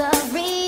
sorry.